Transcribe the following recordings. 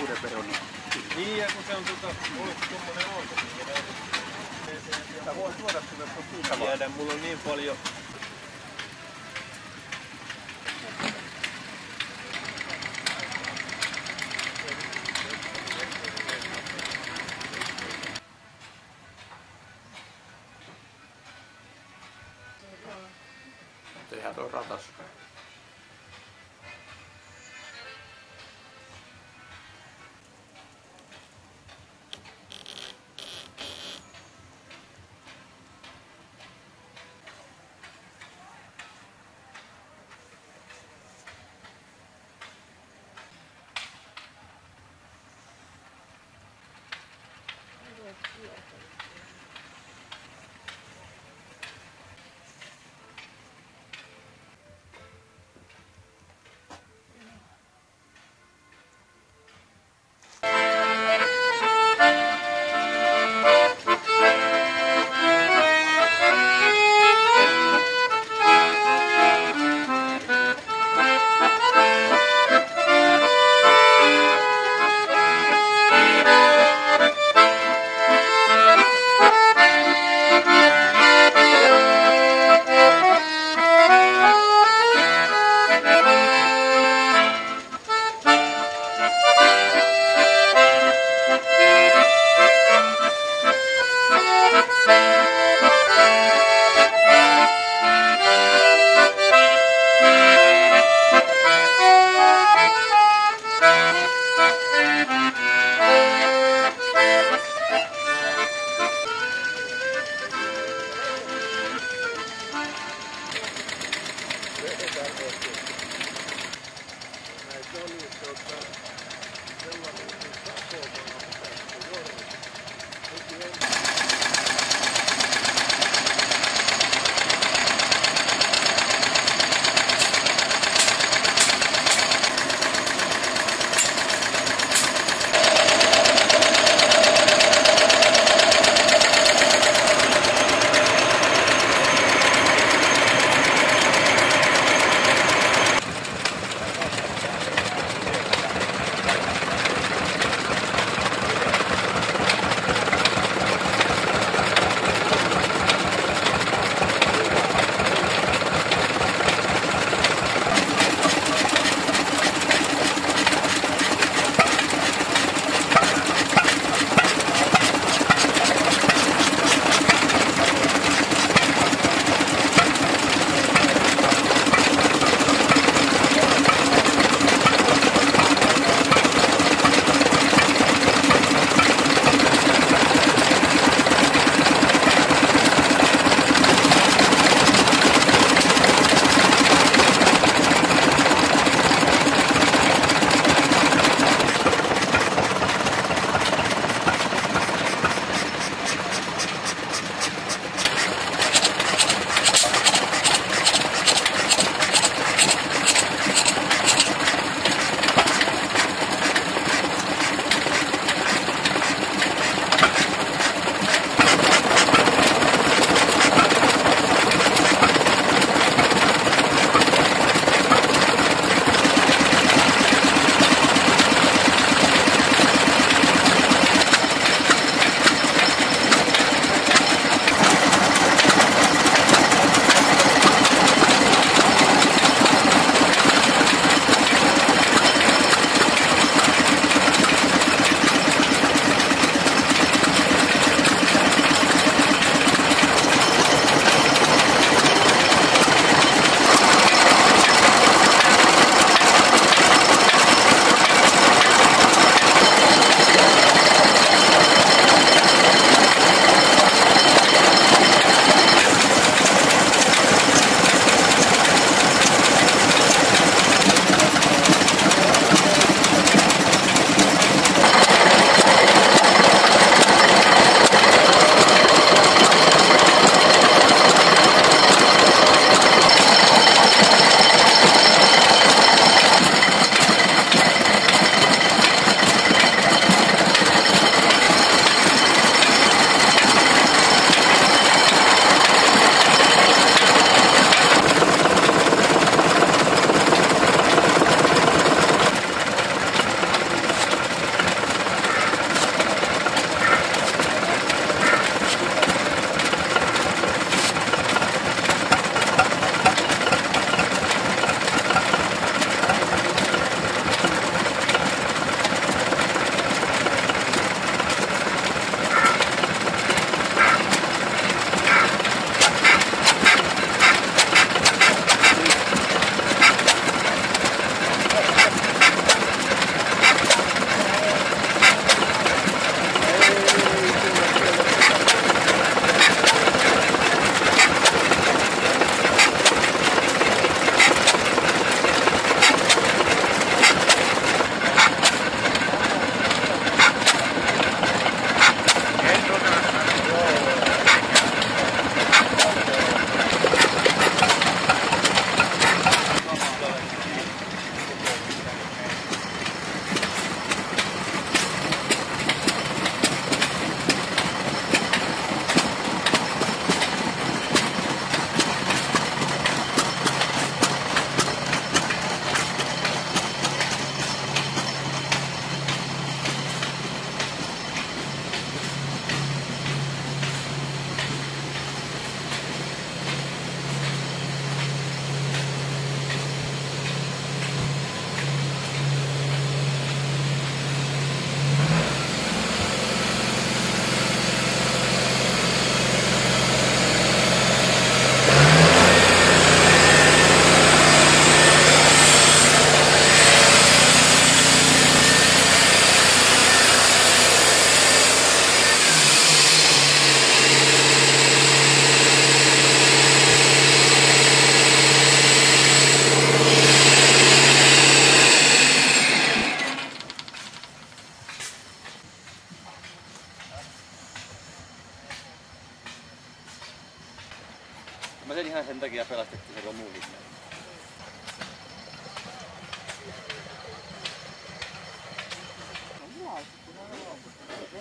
Uuden veron. Niin, ja kun se on tuota, olisi tuommoinen on. Sä voit tuoda on puutava. Tiedän, mulla on niin paljon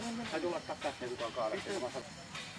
始まったったしてるかからわらず。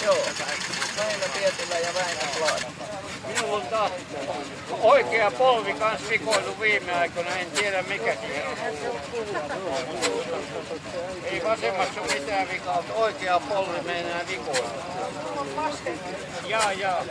Ai tulla takaisin, kun on kaadettu. oikea polvi kans vikoillut viime aikoina, en tiedä mikäkin. Ei vasemmassa ole mitään vikaa, mutta oikea polvi meinaa vikoilla. Jaa, jaa.